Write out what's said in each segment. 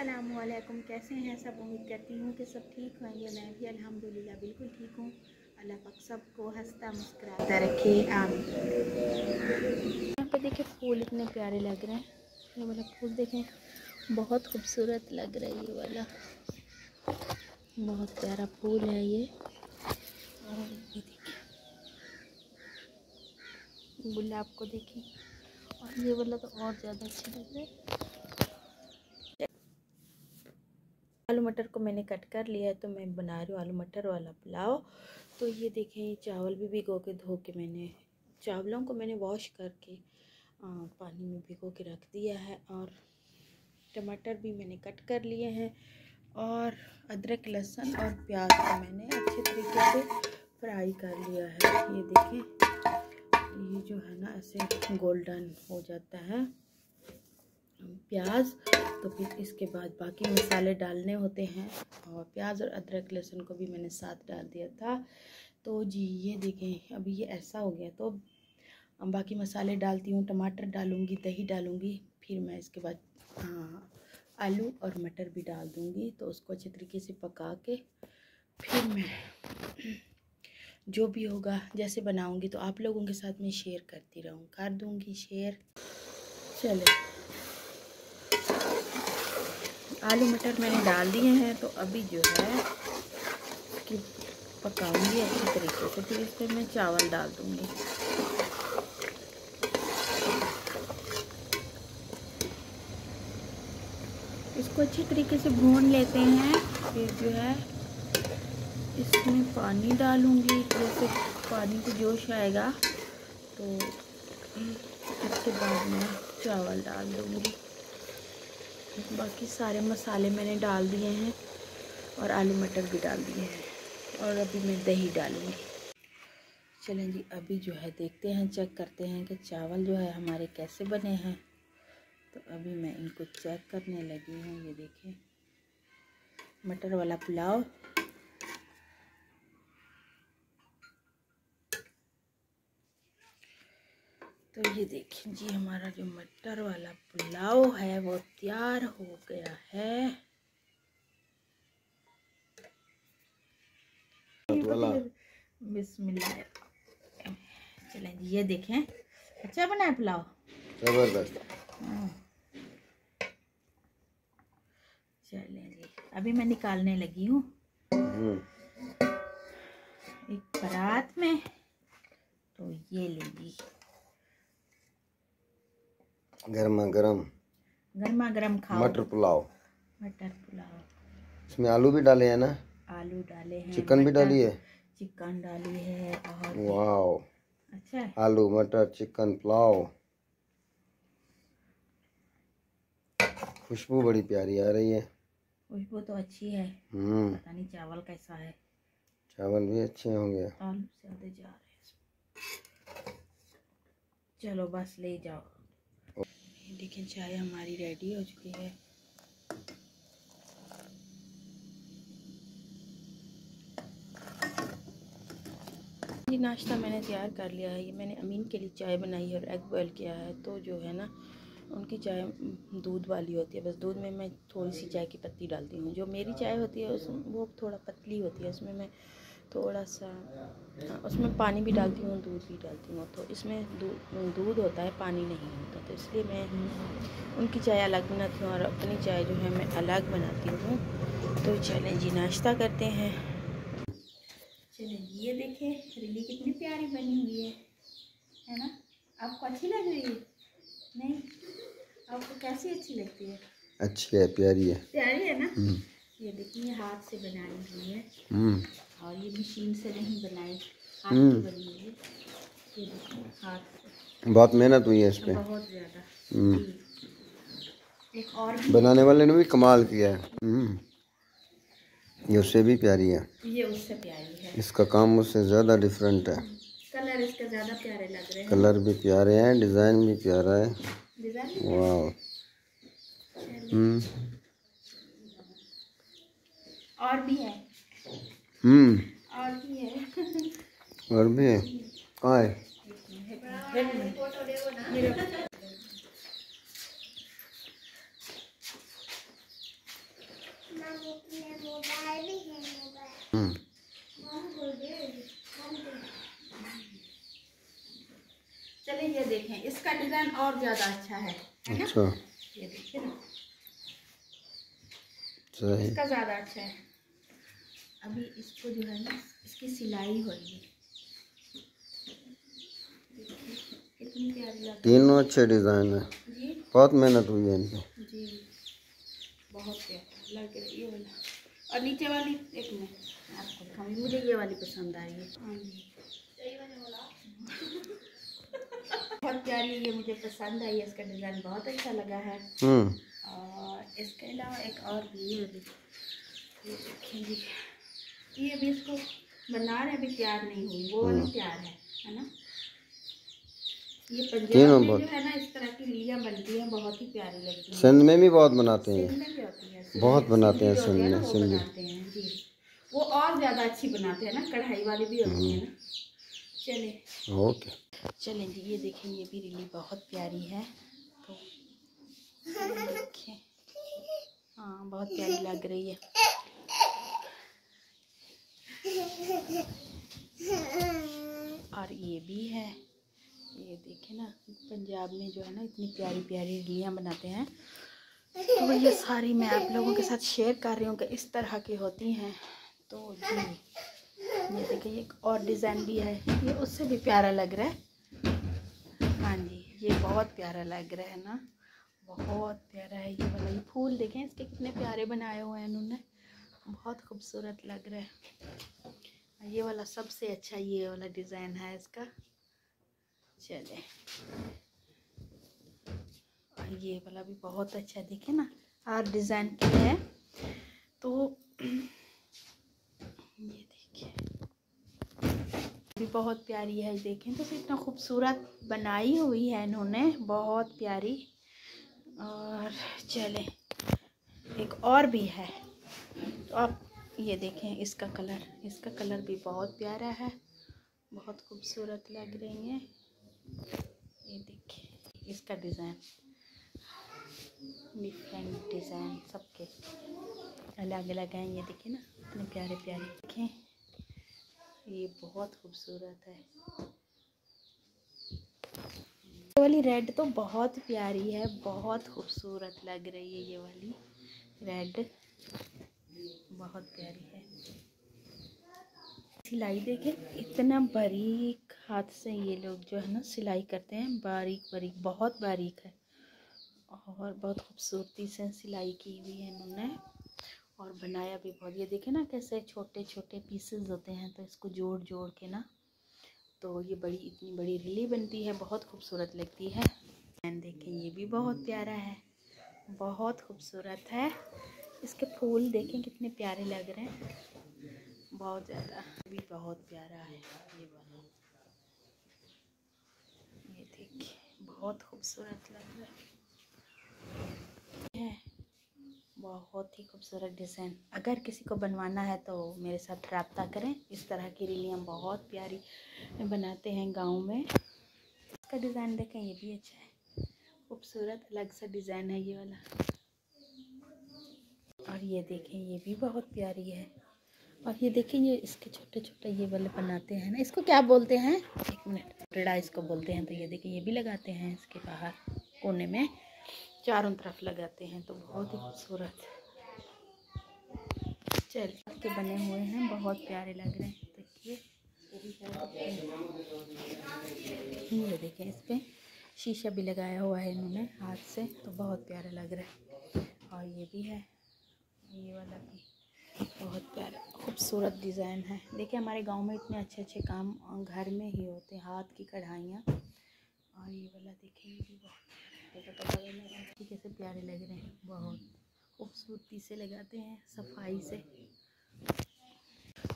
असलकुम कैसे हैं सब? उम्मीद करती हूँ कि सब ठीक होंगे। मैं भी अल्हम्दुलिल्लाह बिल्कुल ठीक हूँ। अल्लाह पाक सबको हंसता मुस्कुराता रखे। आमीन। यहाँ पे देखें फूल इतने प्यारे लग रहे हैं। ये वाला फूल देखें, बहुत खूबसूरत लग रहा है ये वाला। बहुत प्यारा फूल है ये। और ये देखें गुलाब को देखें। और ये वाला तो और ज़्यादा अच्छा लग रहा है। आलू मटर को मैंने कट कर लिया है तो मैं बना रही हूँ आलू मटर वाला पुलाव। तो ये देखें ये चावल भी भिगो के धो के मैंने चावलों को मैंने वॉश करके आ, पानी में भिगो के रख दिया है और टमाटर भी मैंने कट कर लिए हैं और अदरक लहसुन और प्याज को मैंने अच्छे तरीके से फ्राई कर लिया है। ये देखें ये जो है ना ऐसे गोल्डन हो जाता है। प्याज तो फिर इसके बाद बाकी मसाले डालने होते हैं। और प्याज और अदरक, लहसुन को भी मैंने साथ डाल दिया था। तो जी, ये देखें, अभी ये ऐसा हो गया। तो बाकी मसाले डालती हूँ, टमाटर डालूँगी, दही डालूँगी, फिर मैं इसके बाद हाँ आलू और मटर भी डाल दूँगी। तो उसको अच्छे तरीके से पका के फिर मैं जो भी होगा, जैसे बनाऊँगी तो आप लोगों के साथ मैं शेयर करती रहूँ। कर दूँगी शेयर। चले आलू मटर मैंने डाल दिए हैं तो अभी जो है कि पकाऊँगी अच्छी तरीके से, फिर इसमें मैं चावल डाल दूँगी। इसको अच्छी तरीके से भून लेते हैं, फिर जो है इसमें पानी डालूँगी, जैसे पानी को जोश आएगा तो इसके बाद मैं चावल डाल दूँगी। बाकी सारे मसाले मैंने डाल दिए हैं और आलू मटर भी डाल दिए हैं और अभी मैं दही डालूँगी। चलें जी, अभी जो है देखते हैं चेक करते हैं कि चावल जो है हमारे कैसे बने हैं। तो अभी मैं इनको चेक करने लगी हूँ, ये देखें। मटर वाला पुलाव। तो ये देखिए जी हमारा जो मटर वाला पुलाव है वो तैयार हो गया है। बिस्मिल्लाह चलें जी ये देखें। अच्छा बना है पुलाव? ज़बरदस्त। हाँ। चलें जी अभी मैं निकालने लगी हूँ। हम्म, एक परात में तो ये लीजिए गर्मा गर्म गर्मा गर्म खाओ। मटर पुलाव। मटर पुलाव। इसमें आलू भी डाले हैं ना? आलू डाले हैं चिकन भी डाली है? चिकन डाली है और वाह अच्छा। आलू मटर चिकन पुलाव। खुशबू बड़ी प्यारी आ रही है। खुशबू तो अच्छी है। हम्म। पता नहीं चावल कैसा है। चावल भी अच्छे होंगे। आलू से जा रहे हैं। चलो बस ले जाओ। ये देखें चाय हमारी रेडी हो चुकी है। ये नाश्ता मैंने तैयार कर लिया है। ये मैंने अमीन के लिए चाय बनाई है और एग बॉयल किया है। तो जो है ना, उनकी चाय दूध वाली होती है। बस दूध में मैं थोड़ी सी चाय की पत्ती डालती हूँ। जो मेरी चाय होती है, उस वो थोड़ा पतली होती है। उसमें मैं थोड़ा सा हाँ, उसमें पानी भी डालती हूँ दूध भी डालती हूँ। तो इसमें दूध दूध होता है पानी नहीं होता। तो इसलिए मैं उनकी चाय अलग बनाती हूँ और अपनी चाय जो है मैं अलग बनाती हूँ। तो चलें जी नाश्ता करते हैं। चलें ये देखें रिली कितनी प्यारी बनी हुई है है ना? आपको अच्छी लग रही है? नहीं? आपको कैसी अच्छी लगती है? अच्छी है प्यारी है। प्यारी है ना? हम्म, ये देखिए हाथ से बनाई हुई है। हम्म। और ये मशीन से नहीं बनाई हाथ हम्म। से बनी है। ये देखिए हाथ से। बहुत मेहनत हुई है इस पे। बहुत ज़्यादा। हम्म, एक और बनाने वाले ने भी कमाल किया है। हम्म, ये उससे भी प्यारी है। ये उससे प्यारी है। इसका काम उससे ज़्यादा डिफरेंट है। कलर इसके ज़्यादा प्यारे लग रहे हैं। कलर भी प्यारे हैं डिज़ाइन भी प्यारा है। डिज़ाइन वाह और भी है। हम्म। और भी है। और भी है। कहाँ है हम्म। चलिए ये देखें। इसका डिज़ाइन और ज़्यादा अच्छा है है ना? अच्छा। ये देखिए ना इसका ज़्यादा अच्छा है। अभी इसको जो है ना इसकी सिलाई हो रही है। तीनों अच्छे डिज़ाइन है। बहुत मेहनत हुई है इनकी। जी। बहुत प्यारा लग रही है वाला। और नीचे वाली एक मिनट। आपको दिखाऊँगी। मुझे ये वाली पसंद आई है। हाँ बहुत प्यारी ये मुझे पसंद आई है। इसका डिज़ाइन बहुत अच्छा लगा है। हम्म। और इसके अलावा एक और भी है। ये अभी इसको बना रहे अभी तैयार नहीं हुई। वो वाली तैयार है है ना? ये पंजाब में जो है ना इस तरह की लीलियाँ बनती हैं बहुत ही प्यारी लगती हैं। सिंध में भी बहुत बनाते हैं। में है बहुत बनाते हैं सिंधी है सिंध में, वो बनाते हैं जी। वो और ज़्यादा अच्छी बनाते हैं ना कढ़ाई वाली भी होती है ना। चले ओके। चलें जी ये देखें ये भी रिली बहुत प्यारी है। तो देखें। हाँ बहुत प्यारी लग रही है। और ये भी है। ये देखें ना, पंजाब में जो है ना, इतनी प्यारी प्यारी रिलियाँ बनाते हैं। तो ये सारी मैं आप लोगों के साथ शेयर कर रही हूँ कि इस तरह की होती हैं। तो जी, ये देखिए एक और डिज़ाइन भी है। ये उससे भी प्यारा लग रहा है। हाँ जी, ये बहुत प्यारा लग रहा है ना। बहुत प्यारा है ये वाला। ये फूल देखें, इसके कितने प्यारे बनाए हुए हैं इन्होंने। बहुत खूबसूरत लग रहा है। ये वाला सबसे अच्छा ये वाला डिज़ाइन है इसका। चले। और ये वाला भी बहुत अच्छा देखे ना हर डिज़ाइन के है। तो ये देखिए। भी बहुत प्यारी है, देखें तो इतना खूबसूरत बनाई हुई है इन्होंने, बहुत प्यारी। और चले, एक और भी है। तो आप ये देखें इसका कलर इसका कलर भी बहुत प्यारा है, बहुत खूबसूरत लग रही है। ये देखिए इसका डिज़ाइन, डिफरेंट डिज़ाइन सबके अलग अलग हैं। ये देखिए ना, इतने प्यारे प्यारे देखें, ये बहुत खूबसूरत है। ये वाली रेड तो बहुत प्यारी है, बहुत खूबसूरत लग रही है ये वाली रेड। बहुत प्यारी है। सिलाई देखें, इतना बारीक हाथ से ये लोग जो है ना सिलाई करते हैं, बारीक बारीक, बहुत बारीक है। और बहुत खूबसूरती से सिलाई की हुई है इन्होंने, और बनाया भी बहुत। ये देखें ना कैसे छोटे छोटे पीसेस होते हैं तो इसको जोड़ जोड़ के ना तो ये बड़ी, इतनी बड़ी रिली बनती है, बहुत खूबसूरत लगती है। एंड देखें, ये भी बहुत प्यारा है, बहुत खूबसूरत है। इसके फूल देखें कितने प्यारे लग रहे हैं। बहुत ज़्यादा। भी बहुत प्यारा है। ये वाला। ये देखिए बहुत खूबसूरत लग रहा है। बहुत ही खूबसूरत डिज़ाइन। अगर किसी को बनवाना है तो मेरे साथ रब्ता करें। इस तरह की रिलियाँ बहुत प्यारी बनाते हैं गाँव में। इसका डिज़ाइन देखें ये भी अच्छा है। खूबसूरत अलग सा डिज़ाइन है ये वाला। और ये देखें, ये भी बहुत प्यारी है। और ये देखिए ये इसके छोटे छोटे ये वाले बनाते हैं ना, इसको क्या बोलते हैं? एक मिनट, टेढ़ा इसको बोलते हैं तो ये देखिए ये भी लगाते हैं इसके बाहर कोने में। चारों तरफ़ लगाते हैं तो बहुत ही खूबसूरत। चल के बने हुए हैं, बहुत प्यारे लग रहे हैं, देखिए। ये देखें, इस पर शीशा भी लगाया हुआ है इन्होंने हाथ से तो बहुत प्यारा लग रहा है। और ये भी है ये वाला भी बहुत प्यारा, खूबसूरत डिज़ाइन है। देखिए, हमारे गाँव में इतने अच्छे अच्छे काम घर में ही होते हैं, हाथ की कढ़ाइयाँ। और ये वाला देखिए, ये भी बहुत देखिए कैसे प्यारे लग रहे हैं। बहुत खूबसूरती से लगाते हैं, सफ़ाई से।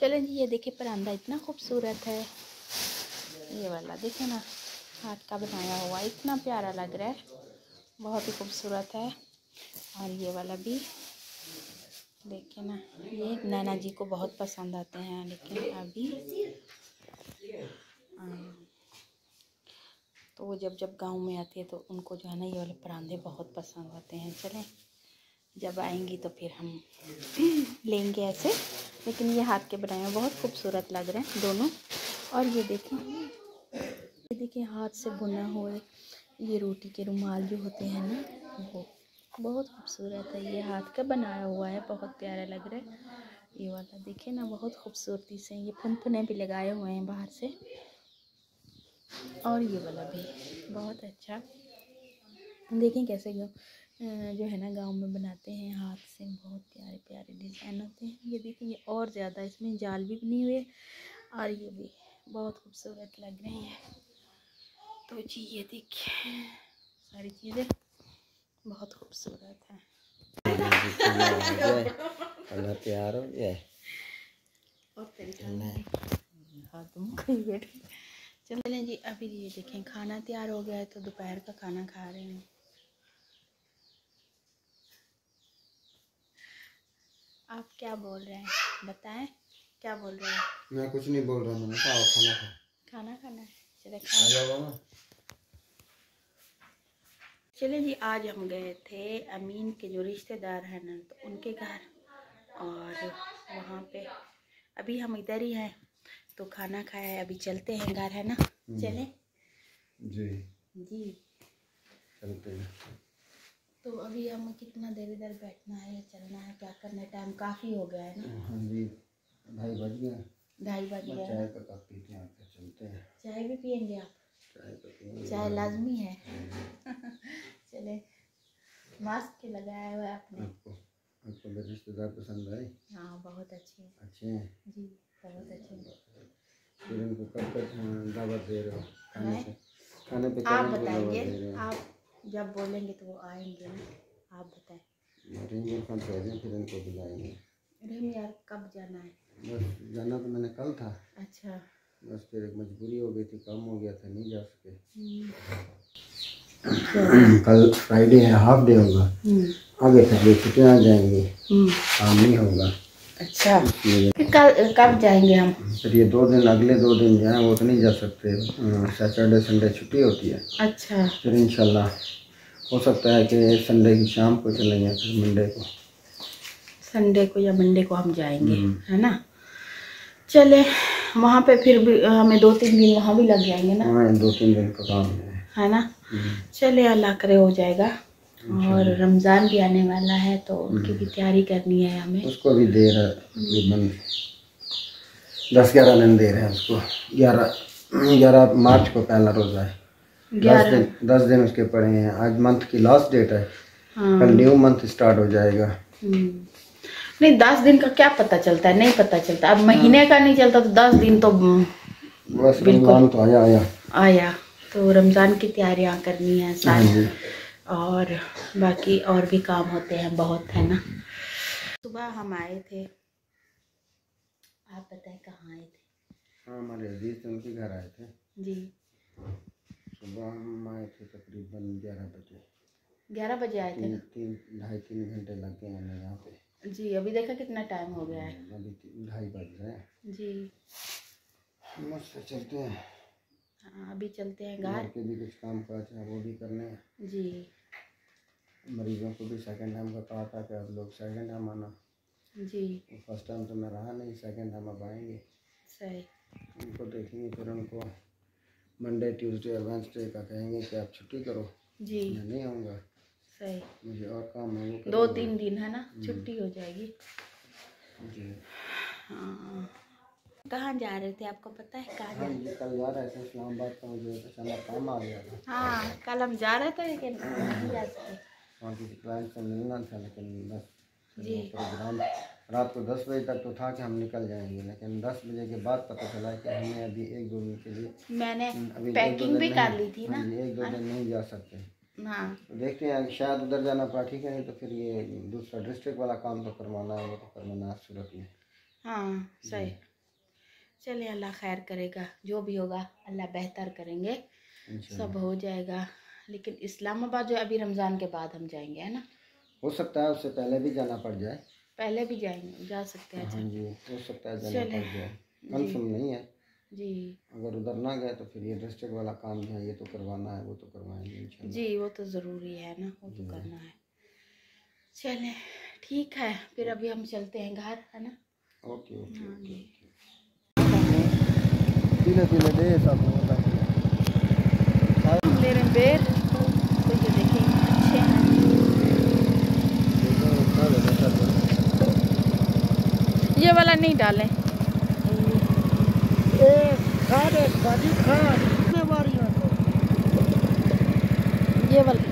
चलें जी, ये देखिए, परांदा इतना खूबसूरत है। ये वाला देखिए ना, हाथ का बनाया हुआ, इतना प्यारा लग रहा है। बहुत ही खूबसूरत है। और ये वाला भी देखिए ना ये नैना जी को बहुत पसंद आते हैं, लेकिन अभी तो वो जब जब गाँव में आती है तो उनको जो है ना ये वाले परांदे बहुत पसंद आते हैं। चलें, जब आएँगी तो फिर हम लेंगे ऐसे, लेकिन ये हाथ के बनाए हैं बहुत खूबसूरत लग रहे हैं दोनों। और ये देखें, ये देखिए हाथ से बुना हुआ है ये रोटी के रुमाल जो होते हैं ना, वो बहुत खूबसूरत है, ये हाथ का बनाया हुआ है, बहुत प्यारा लग रहा है। ये वाला देखिए ना, बहुत खूबसूरती से ये फुनफुने भी लगाए हुए हैं बाहर से। और ये वाला भी, बहुत अच्छा। देखें कैसे जो जो है ना, गाँव में बनाते हैं, हाथ से बहुत प्यारे प्यारे डिज़ाइन होते हैं। ये देखें, ये और ज़्यादा इसमें जाल भी बनी हुई है, और ये भी बहुत खूबसूरत लग रहे हैं। तो जी, ये देखिए सारी चीज़ें। बहुत खूबसूरत हैं। अल्लाह तैयार हो गया और हाँ। तुम कहीं बैठे। चलें जी अभी ये देखें खाना तैयार हो गया है तो दोपहर का खाना खा रहे हैं। आप क्या बोल रहे हैं? बताएँ क्या बोल रहे हैं? मैं कुछ नहीं बोल रहा मैंने कहा खाना खा। खाना खाना है? चले आ खाना। जाओ मामा। चले जी आज हम गए थे अमीन के जो रिश्तेदार हैं ना तो उनके घर। और वहाँ पे अभी हम इधर ही हैं तो खाना खाया है अभी चलते हैं घर है ना? चले? जी। जी। चलते हैं। तो अभी हमें कितना देर इधर बैठना है चलना है क्या करना है? टाइम काफ़ी हो गया है ना? हाँ जी। ढाई बज गए ढाई बज गया चाय का कप पीते हैं चलते हैं। चाय भी पियेंगे आप? चाय लाजमी है। चले मास्क के लगाया हुआ है आपने। आपको आपको मेरे रिश्तेदार पसंद आए? हाँ बहुत अच्छे हैं। अच्छे हैं? जी बहुत अच्छे हैं। फिर इनको कब तक हाँ, दावत दे रहे हो? खाने से? खाने पे आप बताएँगे। आप जब बोलेंगे तो वो आएँगे ना। आप बताएँ। रहीम खान कह रहे फिर इनको बुलाएँगे। रहीम यार कब जाना है? बस जाना तो मैंने कल था। अच्छा। बस फिर एक मजबूरी हो गई थी काम हो गया था नहीं जा सके। हम्म, कल फ्राइडे है हाफ़ डे होगा। हम्म, आगे फिर ये छुट्टियाँ आ जाएँगी। हम्म, काम नहीं होगा। अच्छा। कब जाएँगे हम? फिर ये दो दिन अगले दो दिन जाएँ वो तो नहीं जा सकते। सैटरडे संडे छुट्टी होती है। अच्छा। फिर इंशाल्लाह हो सकता है कि संडे की शाम को चले जाएँ फिर मंडे को। संडे को या मंडे को हम जाएँगे। है ना? चले। वहाँ पे फिर भी हमें दो तीन दिन वहाँ भी लग जाएँगे ना। हाँ दो तीन दिन का काम है। है ना? हम्म। चले अल्लाह करे हो जाएगा। और रमज़ान भी आने वाला है तो उनकी भी तैयारी करनी है हमें। उसको भी देर है तकरीबन दस ग्यारह दिन दे रहे हैं उसको। ग्यारह ग्यारह मार्च को पहला रोज़ा है। दस दिन दस दिन उसके पड़े हैं। आज मंथ की लास्ट डेट है। हाँ। कल न्यू मंथ स्टार्ट हो जाएगा। हम्म। नहीं दस दिन का क्या पता चलता है? नहीं पता चलता। अब महीने का नहीं चलता तो दस दिन तो रमज़ान तो आया आया। आया। तो रमज़ान की तैयारियाँ करनी है हाँ सारी और बाकी और भी काम होते हैं बहुत है ना? सुबह हम आए थे। आप बताएँ कहाँ आए थे? हाँ हमारे अज़ीज़ उनके घर आए थे। जी। सुबह हम आए थे तकरीबन ग्यारह बजे। ग्यारह बजे आए थे तीन ढाई तीन घंटे लग गए हमें यहाँ पे। जी अभी देखा कितना टाइम हो गया है। अभी ढाई बज रहे हैं। जी। मस्त चलते हैं। हाँ अभी चलते हैं घर के भी कुछ काम काज है वो भी करने हैं। जी। मरीजों को भी सेकंड टाइम का कहा था कि आप लोग सेकंड टाइम आना। जी। फ़र्स्ट टाइम तो मैं रहा नहीं सेकंड टाइम अब आएँगे। सही। उनको देखेंगे फिर उनको मंडे ट्यूसडे और वेंसडे का कहेंगे कि आप छुट्टी करो। जी। मैं नहीं आऊँगा। सही। मुझे और काम है दो तीन दिन है ना? छुट्टी हो जाएगी। जी। हाँ। कहाँ जा रहे थे आपको पता है कहाँ जा हाँ जी कल जा रहे थे इस्लामाबाद का मुझे अचानक काम आ गया था। हाँ कल हम जा रहे थे लेकिन नहीं जा सके। वहाँ किसी क्लाइंट से मिलना था लेकिन बस जी। प्रोग्राम रात को दस बजे तक तो था कि हम निकल जाएँगे लेकिन दस बजे के बाद पता चला कि हमें अभी एक दो दिन के लिए मैंने अभी पैकिंग भी कर ली थी ना हाँ एक दो दिन नहीं जा सकते। हाँ। देखते हैं शायद उधर जाना पड़ा ठीक है नहीं तो फिर ये दूसरा डिस्ट्रिक्ट वाला काम तो करवाना है वो तो करवाना है सूरत में। हाँ सही। चले अल्लाह खैर करेगा जो भी होगा अल्लाह बेहतर करेंगे सब हो जाएगा। लेकिन इस्लामाबाद जो अभी रमज़ान के बाद हम जाएँगे है ना? हो सकता है उससे पहले भी जाना पड़ जाए। पहले भी जाएँगे जा सकते हैं हाँ जी हो सकता है जाना पड़ जाए। कंफर्म नहीं है। जी। अगर उधर ना गए तो फिर ये डिस्ट्रिक्ट वाला काम है ये तो करवाना है वो तो करवाएँगे जी वो तो ज़रूरी है ना वो तो करना है। चलें ठीक है फिर अभी हम चलते हैं घर है ना? ओके ओके हाँ जी। दे सब हम ले रहे हैं बेर तो ये देखें अच्छे हैं। ये वाला नहीं डालें। वाला।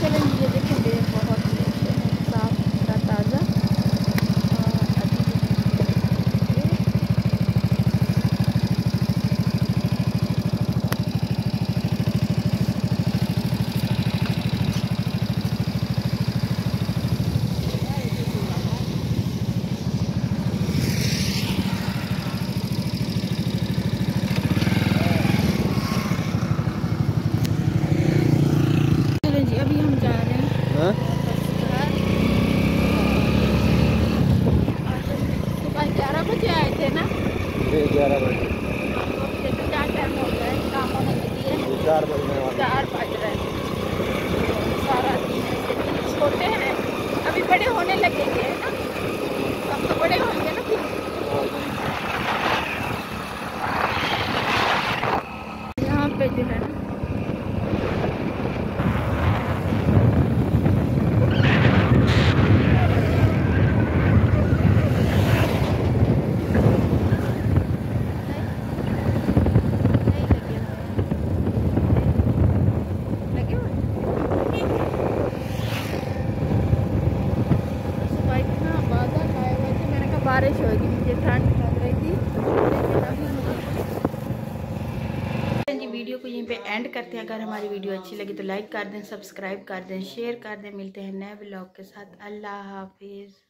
चलें ये देखें बेर बहुत ही अच्छे हैं साफ़ सुथरा ताज़ा और अभी ये चलो जी अभी हम जा रहे हैं वापस घर सुबह ग्यारह बजे आए थे ना ग्यारह बजे तो अभी देखो क्या टाइम हो गया है काम होने लगी है चार बजने वाले चार बज रहे हैं तो सारा दिन ऐसे दिन छोटे हैं अभी बड़े होने लगेंगे है ना अब तो बड़े होंगे ना फिर यहाँ पे जो है ना नहीं लगे हुए। लगे हुए? सुबह इतना बादल आए हुए थे मैंने कहा बारिश होगी मुझे ठंड लग रही थी लेकिन अभी मुझे जी वीडियो को यहीं पे हैं अगर हमारी वीडियो अच्छी लगी तो लाइक कर दें, सब्सक्राइब कर दें शेयर कर दें। मिलते हैं नए ब्लॉग के साथ। अल्लाह हाफिज़।